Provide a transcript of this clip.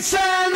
Jason!